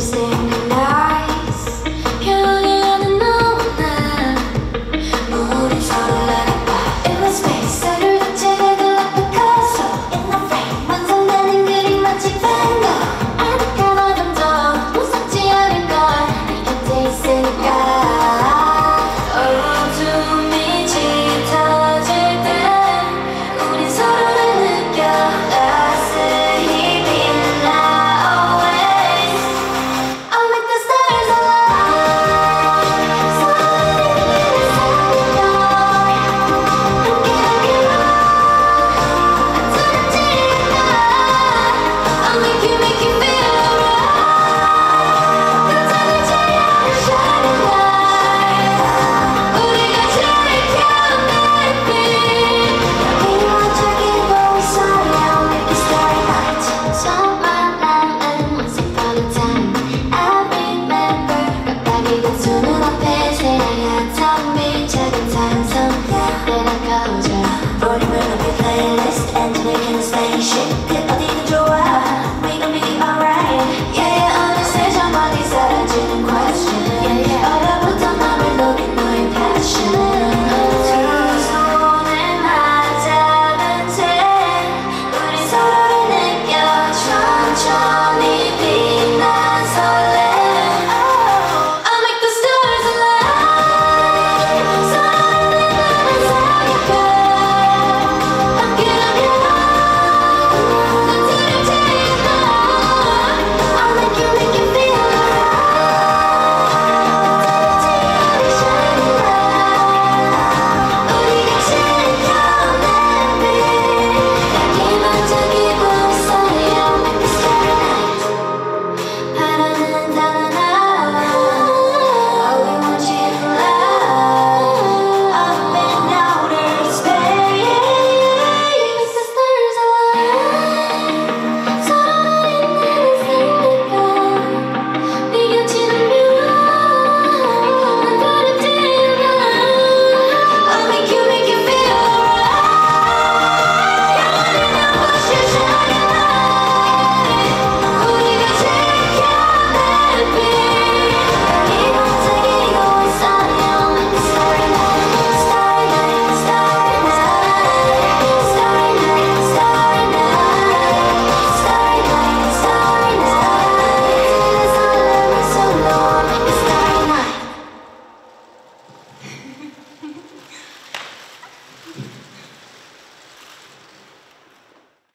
sing alive. Shake it, body,